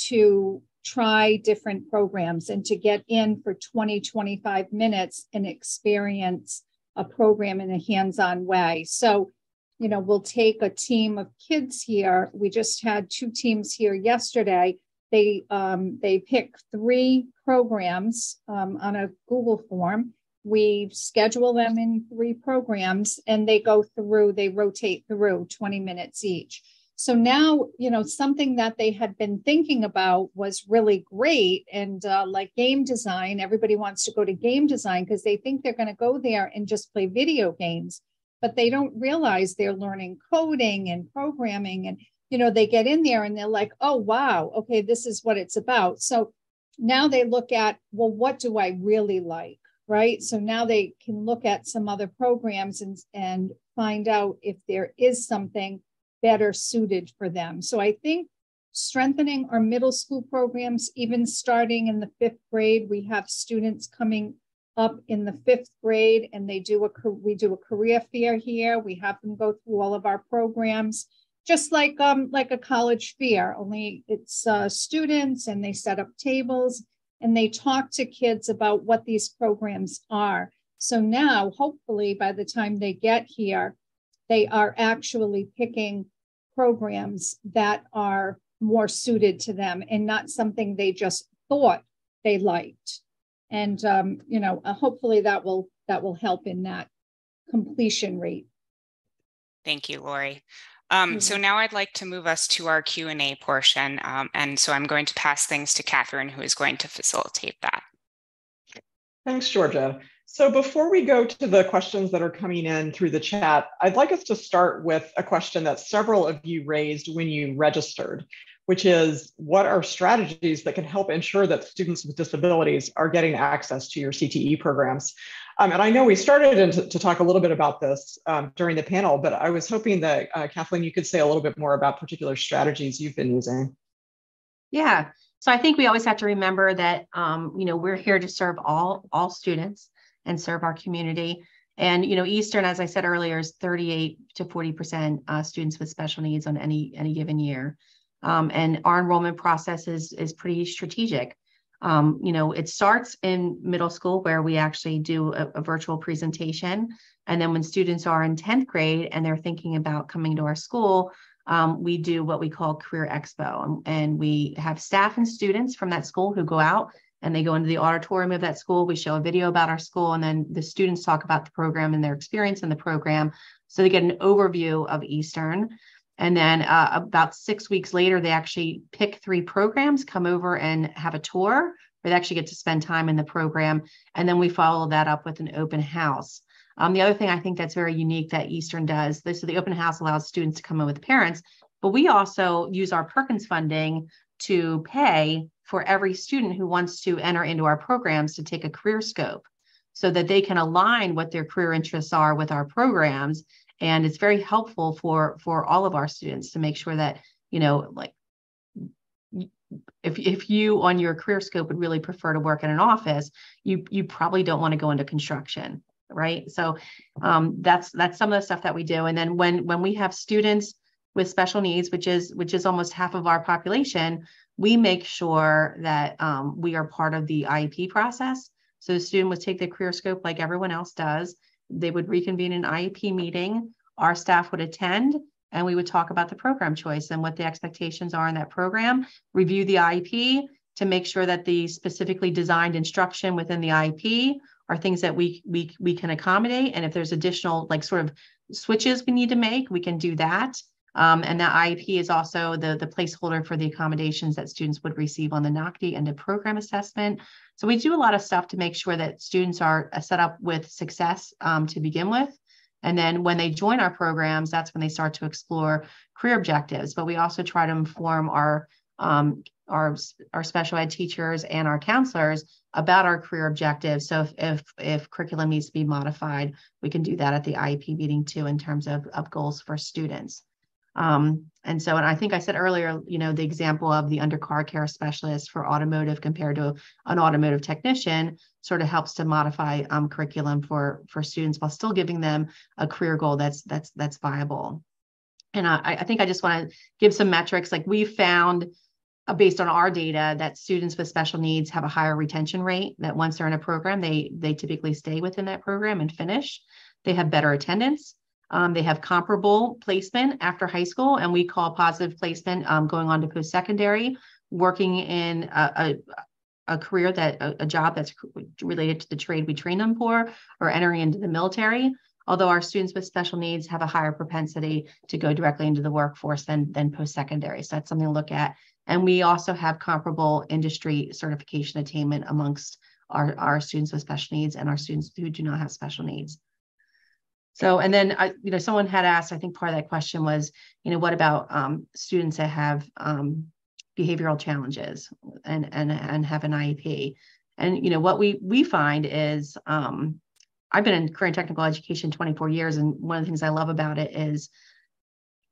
to try different programs and to get in for 20, 25 minutes and experience a program in a hands-on way. So, you know, we'll take a team of kids here. We just had two teams here yesterday. They um, they pick three programs um, on a Google form. We schedule them in three programs, and they go through. They rotate through 20 minutes each. So now, you know, something that they had been thinking about was really great. And uh, like game design, everybody wants to go to game design because they think they're going to go there and just play video games, but they don't realize they're learning coding and programming. And, you know, they get in there and they're like, oh, wow, okay, this is what it's about. So now they look at, well, what do I really like? Right. So now they can look at some other programs and, and find out if there is something better suited for them. So I think strengthening our middle school programs, even starting in the fifth grade, we have students coming up in the fifth grade and they do a we do a career fair here. We have them go through all of our programs, just like um like a college fair. Only it's uh, students and they set up tables and they talk to kids about what these programs are. So now, hopefully, by the time they get here, they are actually picking programs that are more suited to them and not something they just thought they liked. And um, you know, uh, hopefully that will that will help in that completion rate. Thank you, Lori. Um, mm-hmm. So now I'd like to move us to our Q&A portion. Um, and so I'm going to pass things to Catherine, who is going to facilitate that. Thanks, Georgia. So before we go to the questions that are coming in through the chat, I'd like us to start with a question that several of you raised when you registered, which is what are strategies that can help ensure that students with disabilities are getting access to your CTE programs? Um, and I know we started to, to, talk a little bit about this um, during the panel, but I was hoping that uh, Kathleen, you could say a little bit more about particular strategies you've been using. Yeah, so I think we always have to remember that um, you know we're here to serve all all students and serve our community. And you know, Eastern, as I said earlier, is 38 to 40 percent uh, students with special needs on any any given year. Um, and our enrollment process is is pretty strategic. Um, you know, it starts in middle school where we actually do a, a, virtual presentation. And then when students are in 10th grade and they're thinking about coming to our school, um, we do what we call Career Expo. And, and we have staff and students from that school who go out and they go into the auditorium of that school. We show a video about our school, and then the students talk about the program and their experience in the program. So they get an overview of Eastern. And then uh, about six weeks later, they actually pick three programs, come over and have a tour, where they actually get to spend time in the program. And then we follow that up with an open house. Um, the other thing I think that's very unique that Eastern does, this so the open house allows students to come in with parents, but we also use our Perkins funding to pay for every student who wants to enter into our programs to take a career scope so that they can align what their career interests are with our programs. And it's very helpful for for all of our students to make sure that you know like if, if you on your career scope would really prefer to work in an office you you probably don't want to go into construction right? So um, that's that's some of the stuff that we do. And then when when we have students with special needs which is which is almost half of our population we make sure that um, we are part of the IEP process. So the student would take the career scope like everyone else does. They would reconvene an IEP meeting. Our staff would attend and we would talk about the program choice and what the expectations are in that program, review the IEP to make sure that the specifically designed instruction within the IEP are things that we we we can accommodate. And if there's additional like sort of switches we need to make, we can do that. Um, and that IEP is also the, the placeholder for the accommodations that students would receive on the NOCTI and the program assessment. So we do a lot of stuff to make sure that students are uh, set up with success um, to begin with. And then when they join our programs, that's when they start to explore career objectives. But we also try to inform our um, our, our special ed teachers and our counselors about our career objectives. So if, if, if curriculum needs to be modified, we can do that at the IEP meeting too in terms of, of goals for students. Um, and so, and I think I said earlier, you know, the example of the undercar care specialist for automotive compared to an automotive technician sort of helps to modify um, curriculum for for students while still giving them a career goal that's that's that's viable. And I, I think I just want to give some metrics. Like we found uh, based on our data that students with special needs have a higher retention rate that once they're in a program they they typically stay within that program and finish they have better attendance um, they have comparable placement after high school and we call positive placement um, going on to post-secondary working in a, a, a career that a, a job that's related to the trade we train them for or entering into the military although our students with special needs have a higher propensity to go directly into the workforce than, than post-secondary. So that's something to look at. And we also have comparable industry certification attainment amongst our, our students with special needs and our students who do not have special needs. So, and then I, you know, someone had asked, I think part of that question was, you know, what about um, students that have um, behavioral challenges and, and, and have an IEP? And, you know, what we, we find is, um, I've been in career and technical education 24 years. And one of the things I love about it is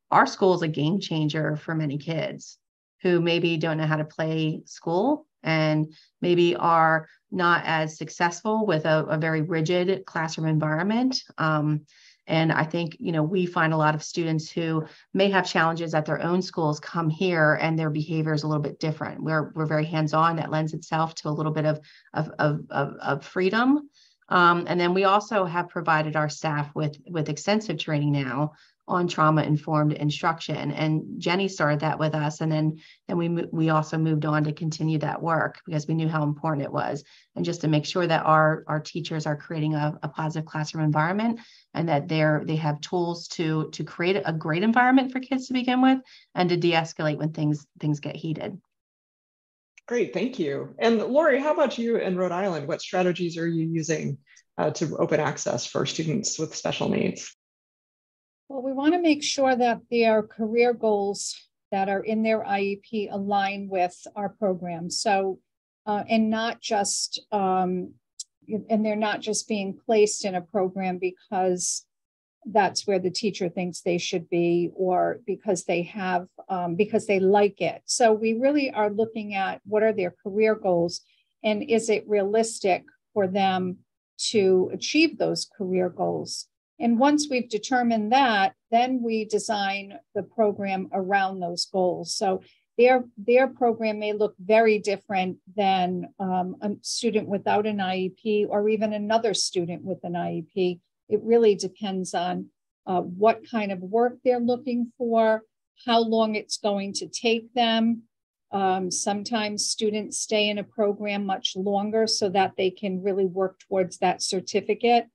our school is a game changer for many kids who maybe don't know how to play school and maybe are not as successful with a, a very rigid classroom environment. Um, and I think, you know, we find a lot of students who may have challenges at their own schools come here and their behavior is a little bit different. We're, we're very hands-on. That lends itself to a little bit of, of, of, of, of freedom. Um, and then we also have provided our staff with, with extensive training now on trauma informed instruction. And jenny started that with us and then then we we also moved on to continue that work because we knew how important it was. And just to make sure that our our teachers are creating a, a positive classroom environment and that they're they have tools to to create a great environment for kids to begin with and to de-escalate when things things get heated. Great thank you. And lori how about you in rhode island? What strategies are you using uh, to open access for students with special needs well, we want to make sure that their career goals that are in their IEP align with our program. So, uh, and not just, um, and they're not just being placed in a program because that's where the teacher thinks they should be or because they have, um, because they like it. So we really are looking at what are their career goals and is it realistic for them to achieve those career goals? And once we've determined that, then we design the program around those goals. So their, their program may look very different than um, a student without an IEP or even another student with an IEP. It really depends on uh, what kind of work they're looking for, how long it's going to take them. Um, sometimes students stay in a program much longer so that they can really work towards that certificate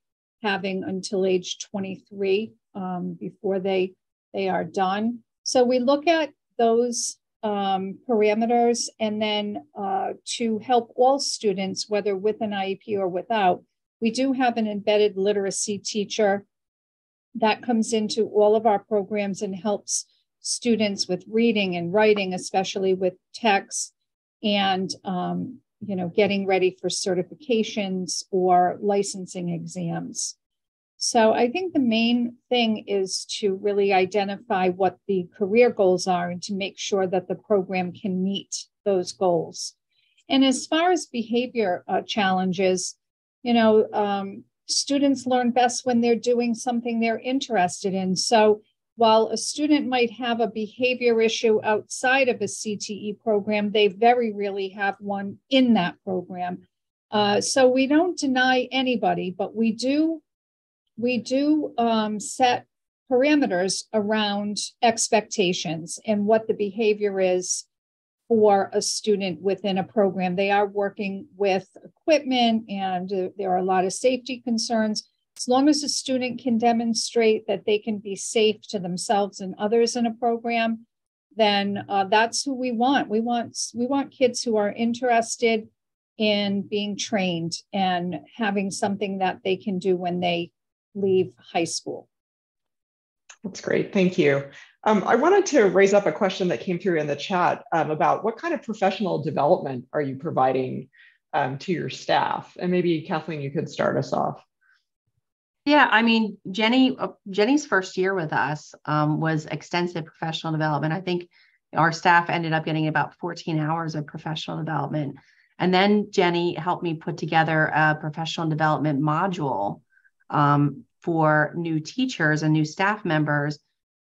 having until age 23 um, before they they are done. So we look at those um, parameters and then uh, to help all students, whether with an IEP or without, we do have an embedded literacy teacher that comes into all of our programs and helps students with reading and writing, especially with text and um, you know, getting ready for certifications or licensing exams. So I think the main thing is to really identify what the career goals are and to make sure that the program can meet those goals. And as far as behavior uh, challenges, you know, um, students learn best when they're doing something they're interested in. So while a student might have a behavior issue outside of a CTE program, they very rarely have one in that program. Uh, so we don't deny anybody, but we do we do um, set parameters around expectations and what the behavior is for a student within a program. They are working with equipment and uh, there are a lot of safety concerns as long as a student can demonstrate that they can be safe to themselves and others in a program, then uh, that's who we want. We want we want kids who are interested in being trained and having something that they can do when they leave high school. That's great. Thank you. Um, I wanted to raise up a question that came through in the chat um, about what kind of professional development are you providing um, to your staff? And maybe Kathleen, you could start us off. Yeah, I mean, Jenny, uh, Jenny's first year with us um, was extensive professional development. I think our staff ended up getting about 14 hours of professional development. And then Jenny helped me put together a professional development module um, for new teachers and new staff members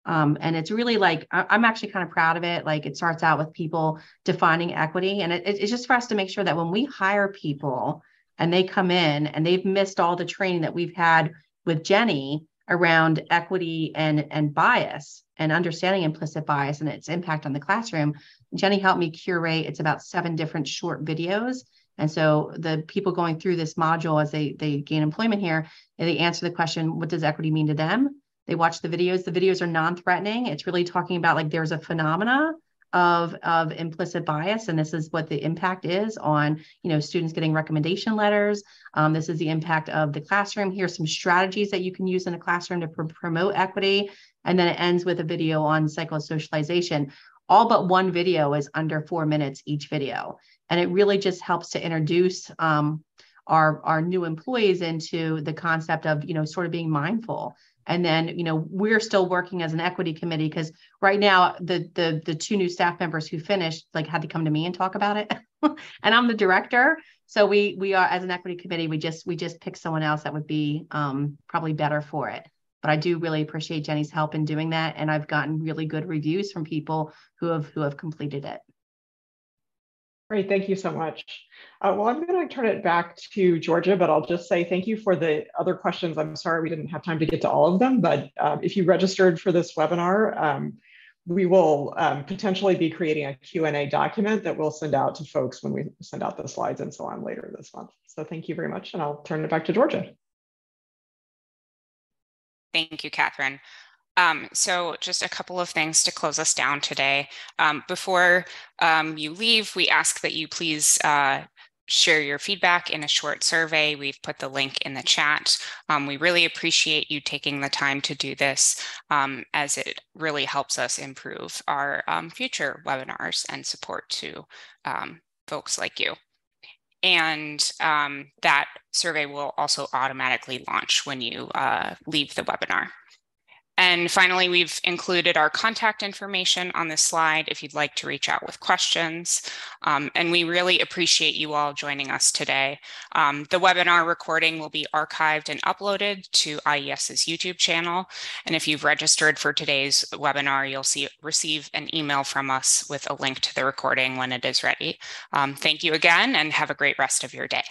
Um, and it's really like, I, am actually kind of proud of it. Like it starts out with people defining equity. And it, it's just for us to make sure that when we hire people and they come in and they've missed all the training that we've had with Jenny around equity and, and bias and understanding implicit bias and its impact on the classroom, Jenny helped me curate, it's about seven different short videos and so the people going through this module as they they gain employment here, they answer the question, what does equity mean to them? They watch the videos. The videos are non-threatening. It's really talking about like there's a phenomena of of implicit bias and this is what the impact is on you know students getting recommendation letters. Um, this is the impact of the classroom. Here's some strategies that you can use in the classroom to pr- promote equity. And then it ends with a video on psychosocialization. All but one video is under four minutes each video. And it really just helps to introduce um, our our new employees into the concept of you know sort of being mindful. And then you know we're still working as an equity committee because right now the the the two new staff members who finished like had to come to me and talk about it. And i'm the director. So we we are as an equity committee we just we just pick someone else that would be um, probably better for it. But i do really appreciate jenny's help in doing that. And i've gotten really good reviews from people who have who have completed it Great, thank you so much. Uh, well, I'm going to turn it back to Georgia, but I'll just say thank you for the other questions. I'm sorry we didn't have time to get to all of them, but um, if you registered for this webinar, um, we will um, potentially be creating a Q&A document that we'll send out to folks when we send out the slides and so on later this month. So thank you very much, and I'll turn it back to Georgia. Thank you, Catherine. Um, so just a couple of things to close us down today. Um, before um, you leave, we ask that you please uh, share your feedback in a short survey. We've put the link in the chat. Um, we really appreciate you taking the time to do this um, as it really helps us improve our um, future webinars and support to folks like you. And that survey will also automatically launch when you uh, leave the webinar. And finally, we've included our contact information on this slide if you'd like to reach out with questions. Um, and we really appreciate you all joining us today. Um, the webinar recording will be archived and uploaded to IES's YouTube channel. And if you've registered for today's webinar, you'll see receive an email from us with a link to the recording when it is ready. Um, thank you again and have a great rest of your day.